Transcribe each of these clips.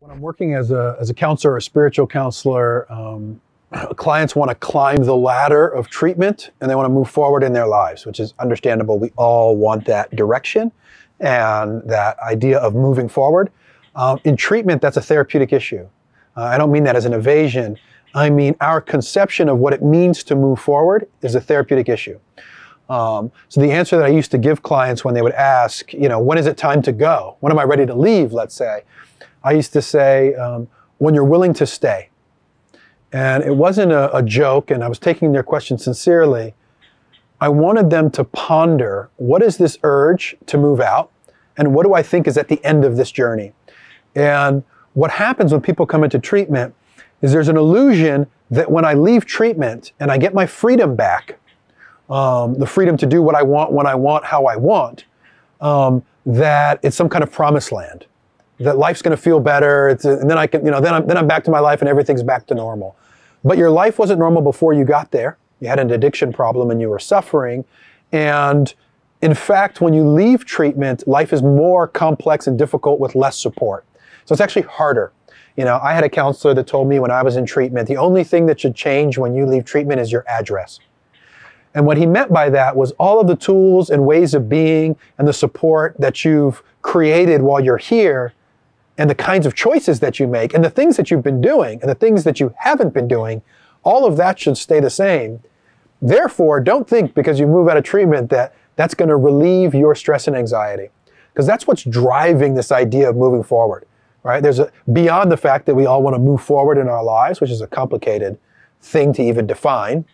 When I'm working as a, as a counselor or a spiritual counselor, um, clients want to climb the ladder of treatment and they want to move forward in their lives, which is understandable. We all want that direction and that idea of moving forward. Um, in treatment, that's a therapeutic issue. Uh, I don't mean that as an evasion. I mean our conception of what it means to move forward is a therapeutic issue. Um, so the answer that I used to give clients when they would ask, you know, when is it time to go? When am I ready to leave? Let's say, I used to say, um, when you're willing to stay. And it wasn't a, a joke, and I was taking their question sincerely. I wanted them to ponder what is this urge to move out, and what do I think is at the end of this journey? And what happens when people come into treatment is there's an illusion that when I leave treatment and I get my freedom back, um, the freedom to do what I want, when I want, how I want, um, that it's some kind of promised land that life's going to feel better. It's and then I can, you know, then I'm, then I'm back to my life and everything's back to normal. But your life wasn't normal before you got there. You had an addiction problem and you were suffering. And in fact, when you leave treatment, life is more complex and difficult with less support. So it's actually harder. You know, I had a counselor that told me when I was in treatment, the only thing that should change when you leave treatment is your address. And what he meant by that was all of the tools and ways of being and the support that you've created while you're here and the kinds of choices that you make and the things that you've been doing and the things that you haven't been doing, all of that should stay the same. Therefore, don't think because you move out of treatment that that's going to relieve your stress and anxiety. Because that's what's driving this idea of moving forward, right? There's a, beyond the fact that we all want to move forward in our lives, which is a complicated thing to even define.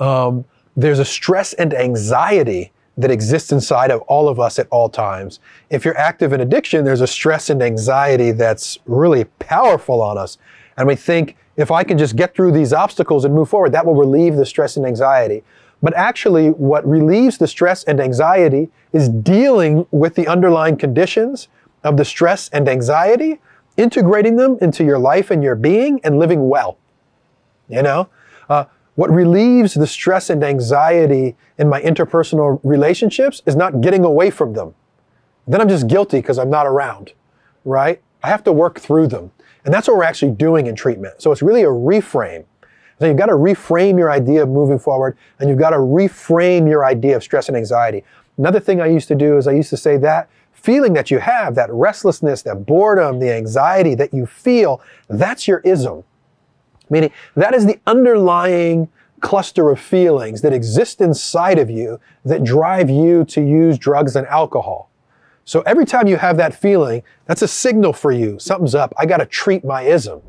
Um, there's a stress and anxiety that exists inside of all of us at all times. If you're active in addiction, there's a stress and anxiety that's really powerful on us. And we think if I can just get through these obstacles and move forward, that will relieve the stress and anxiety. But actually, what relieves the stress and anxiety is dealing with the underlying conditions of the stress and anxiety, integrating them into your life and your being, and living well. You know? What relieves the stress and anxiety in my interpersonal relationships is not getting away from them. Then I'm just guilty because I'm not around, right? I have to work through them. And that's what we're actually doing in treatment. So it's really a reframe. So you've got to reframe your idea of moving forward and you've got to reframe your idea of stress and anxiety. Another thing I used to do is I used to say that feeling that you have, that restlessness, that boredom, the anxiety that you feel, that's your ism. Meaning that is the underlying cluster of feelings that exist inside of you that drive you to use drugs and alcohol. So every time you have that feeling, that's a signal for you. Something's up. I got to treat my ism.